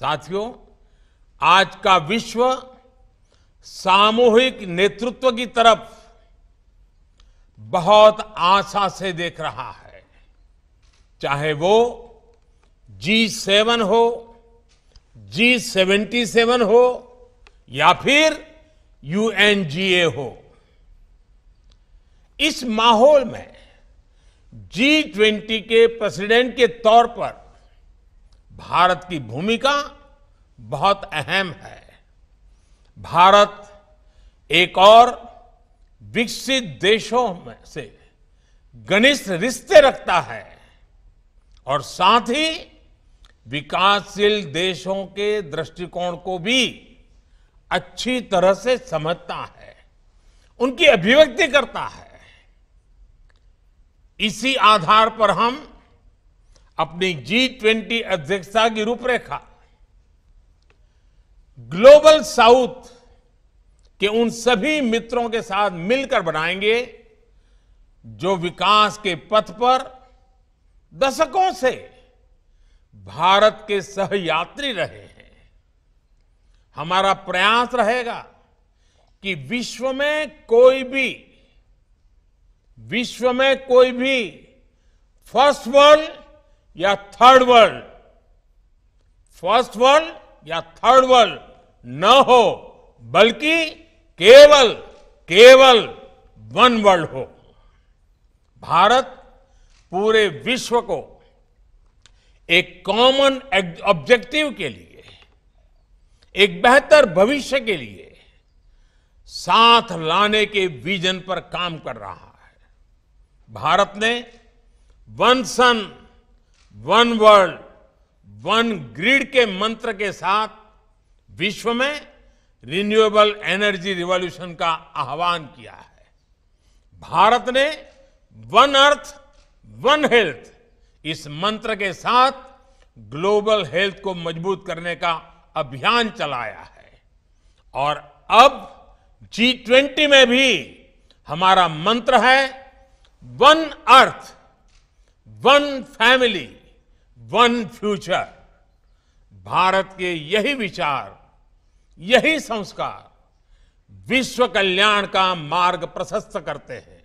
साथियों, आज का विश्व सामूहिक नेतृत्व की तरफ़ बहुत आशा से देख रहा है। चाहे वो जी सेवन हो जी सेवेंटी सेवन हो, या फिर यूएनजीए हो। इस माहौल में जी ट्वेंटी के प्रेसिडेंट के तौर पर भारत की भूमिका बहुत अहम है। भारत एक और विकसित देशों में से घनिष्ठ रिश्ते रखता है और साथ ही विकासशील देशों के दृष्टिकोण को भी अच्छी तरह से समझता है, उनकी अभिव्यक्ति करता है। इसी आधार पर हम अपनी जी ट्वेंटी अध्यक्षता की रूपरेखा। ग्लोबल साउथ के उन सभी मित्रों के साथ मिलकर बनाएँगे, जो विकास के पथ पर दशकों से भारत के सहयात्री रहे हैं। हमारा प्रयास रहेगा कि विश्व में कोई भी, विश्व में कोई भी फ़र्स्ट वर्ल्ड या थर्ड वर्ल्ड फ़र्स्ट वर्ल्ड या थर्ड वर्ल्ड न हो, बल्कि केवल केवल वन वर्ल्ड हो। भारत पूरे विश्व को एक कॉमन ऑब्जेक्टिव के लिए, एक बेहतर भविष्य के लिए साथ लाने के विजन पर काम कर रहा है। भारत ने one sun one world, one grid के मंत्र के साथ विश्व में रिन्यूएबल एनर्जी रिवॉल्यूशन का आह्वान किया है। भारत ने वन अर्थ, वन हेल्थ इस मंत्र के साथ ग्लोबल हेल्थ को मज़बूत करने का अभियान चलाया है। और अब जी ट्वेंटी में भी हमारा मंत्र है, one earth, one family. One future. Bharat के यही विचार, यही संस्कार विश्व कल्याण का मार्ग प्रशस्त करते हैं।